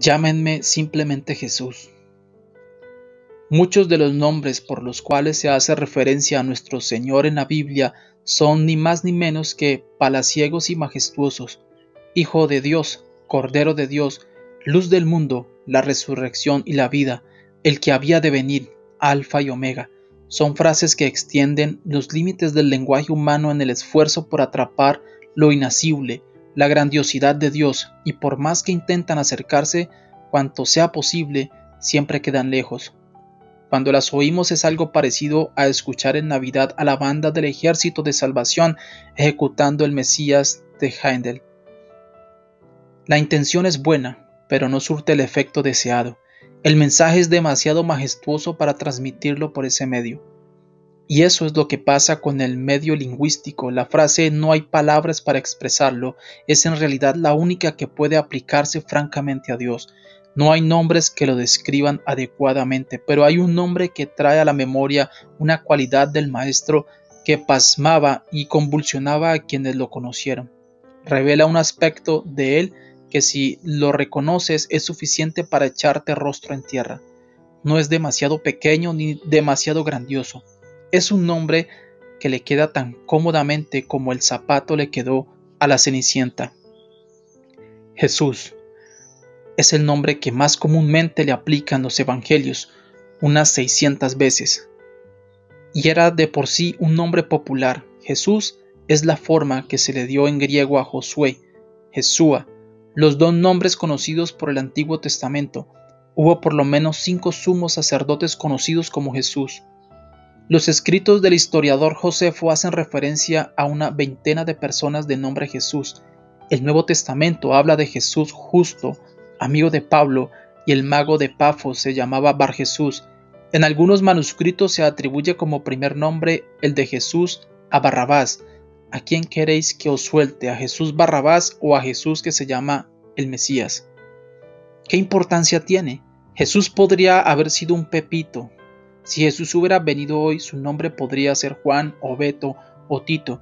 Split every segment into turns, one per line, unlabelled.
Llámenme simplemente Jesús. Muchos de los nombres por los cuales se hace referencia a nuestro Señor en la Biblia son ni más ni menos que palaciegos y majestuosos, Hijo de Dios, Cordero de Dios, Luz del mundo, la resurrección y la vida, el que había de venir, Alfa y Omega. Son frases que extienden los límites del lenguaje humano en el esfuerzo por atrapar lo inacible, la grandiosidad de Dios y por más que intentan acercarse cuanto sea posible, siempre quedan lejos. Cuando las oímos es algo parecido a escuchar en Navidad a la banda del ejército de salvación ejecutando el Mesías de Handel. La intención es buena, pero no surte el efecto deseado. El mensaje es demasiado majestuoso para transmitirlo por ese medio. Y eso es lo que pasa con el medio lingüístico. La frase no hay palabras para expresarlo es en realidad la única que puede aplicarse francamente a Dios. No hay nombres que lo describan adecuadamente, pero hay un nombre que trae a la memoria una cualidad del Maestro que pasmaba y convulsionaba a quienes lo conocieron. Revela un aspecto de él que si lo reconoces es suficiente para echarte rostro en tierra. No es demasiado pequeño ni demasiado grandioso es un nombre que le queda tan cómodamente como el zapato le quedó a la Cenicienta. Jesús es el nombre que más comúnmente le aplican los evangelios, unas 600 veces. Y era de por sí un nombre popular. Jesús es la forma que se le dio en griego a Josué, Jesúa, los dos nombres conocidos por el Antiguo Testamento. Hubo por lo menos cinco sumos sacerdotes conocidos como Jesús. Los escritos del historiador Josefo hacen referencia a una veintena de personas de nombre Jesús. El Nuevo Testamento habla de Jesús justo, amigo de Pablo, y el mago de Pafos se llamaba Bar Jesús. En algunos manuscritos se atribuye como primer nombre el de Jesús a Barrabás. ¿A quién queréis que os suelte? ¿A Jesús Barrabás o a Jesús que se llama el Mesías? ¿Qué importancia tiene? Jesús podría haber sido un pepito, si Jesús hubiera venido hoy, su nombre podría ser Juan o Beto o Tito.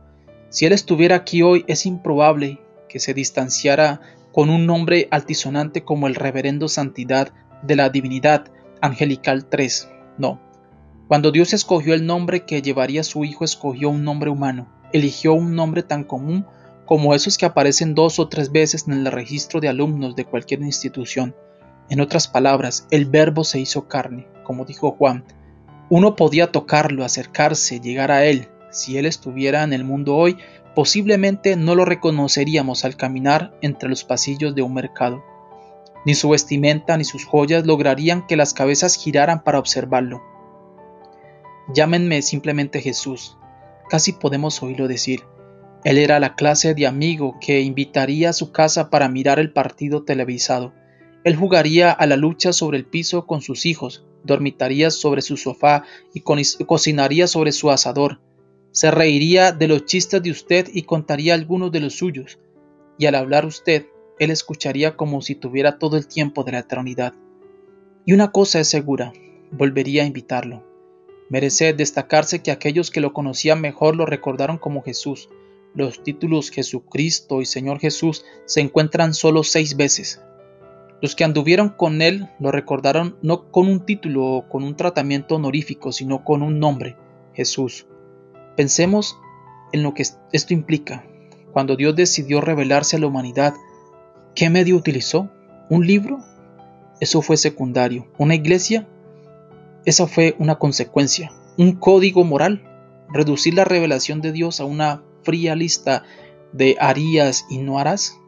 Si Él estuviera aquí hoy, es improbable que se distanciara con un nombre altisonante como el reverendo santidad de la divinidad angelical 3. No. Cuando Dios escogió el nombre que llevaría su Hijo, escogió un nombre humano. Eligió un nombre tan común como esos que aparecen dos o tres veces en el registro de alumnos de cualquier institución. En otras palabras, el verbo se hizo carne, como dijo Juan, uno podía tocarlo, acercarse, llegar a él. Si él estuviera en el mundo hoy, posiblemente no lo reconoceríamos al caminar entre los pasillos de un mercado. Ni su vestimenta ni sus joyas lograrían que las cabezas giraran para observarlo. Llámenme simplemente Jesús. Casi podemos oírlo decir. Él era la clase de amigo que invitaría a su casa para mirar el partido televisado. Él jugaría a la lucha sobre el piso con sus hijos, dormitaría sobre su sofá y cocinaría sobre su asador. Se reiría de los chistes de usted y contaría algunos de los suyos. Y al hablar usted, él escucharía como si tuviera todo el tiempo de la eternidad. Y una cosa es segura, volvería a invitarlo. Merece destacarse que aquellos que lo conocían mejor lo recordaron como Jesús. Los títulos Jesucristo y Señor Jesús se encuentran solo seis veces, los que anduvieron con él lo recordaron no con un título o con un tratamiento honorífico, sino con un nombre, Jesús. Pensemos en lo que esto implica. Cuando Dios decidió revelarse a la humanidad, ¿qué medio utilizó? ¿Un libro? Eso fue secundario. ¿Una iglesia? Esa fue una consecuencia. ¿Un código moral? ¿Reducir la revelación de Dios a una fría lista de harías y no harás?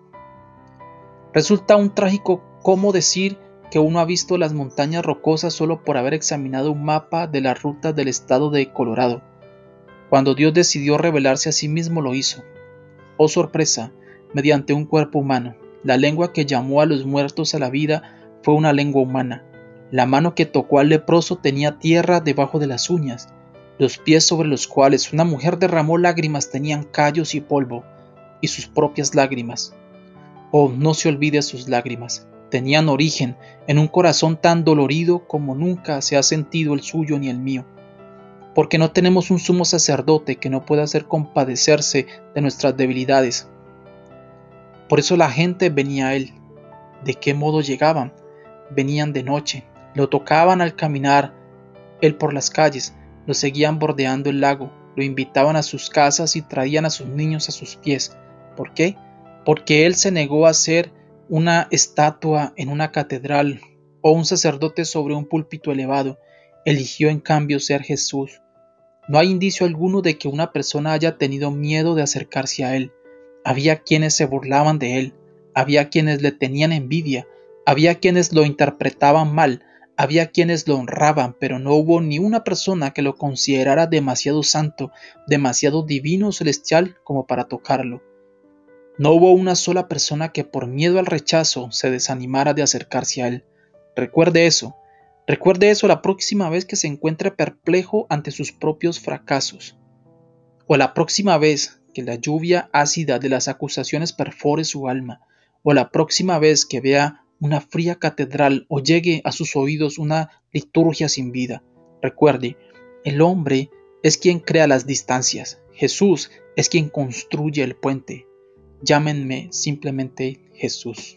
Resulta un trágico ¿Cómo decir que uno ha visto las montañas rocosas solo por haber examinado un mapa de la ruta del estado de Colorado? Cuando Dios decidió revelarse a sí mismo lo hizo. Oh sorpresa, mediante un cuerpo humano. La lengua que llamó a los muertos a la vida fue una lengua humana. La mano que tocó al leproso tenía tierra debajo de las uñas. Los pies sobre los cuales una mujer derramó lágrimas tenían callos y polvo, y sus propias lágrimas. Oh, no se olvide sus lágrimas tenían origen en un corazón tan dolorido como nunca se ha sentido el suyo ni el mío. Porque no tenemos un sumo sacerdote que no pueda hacer compadecerse de nuestras debilidades. Por eso la gente venía a él. ¿De qué modo llegaban? venían de noche, lo tocaban al caminar él por las calles, lo seguían bordeando el lago, lo invitaban a sus casas y traían a sus niños a sus pies. ¿Por qué? Porque él se negó a ser una estatua en una catedral o un sacerdote sobre un púlpito elevado, eligió en cambio ser Jesús. No hay indicio alguno de que una persona haya tenido miedo de acercarse a él. Había quienes se burlaban de él, había quienes le tenían envidia, había quienes lo interpretaban mal, había quienes lo honraban, pero no hubo ni una persona que lo considerara demasiado santo, demasiado divino o celestial como para tocarlo. No hubo una sola persona que por miedo al rechazo se desanimara de acercarse a él. Recuerde eso, recuerde eso la próxima vez que se encuentre perplejo ante sus propios fracasos, o la próxima vez que la lluvia ácida de las acusaciones perfore su alma, o la próxima vez que vea una fría catedral o llegue a sus oídos una liturgia sin vida. Recuerde, el hombre es quien crea las distancias, Jesús es quien construye el puente. Llámenme simplemente Jesús.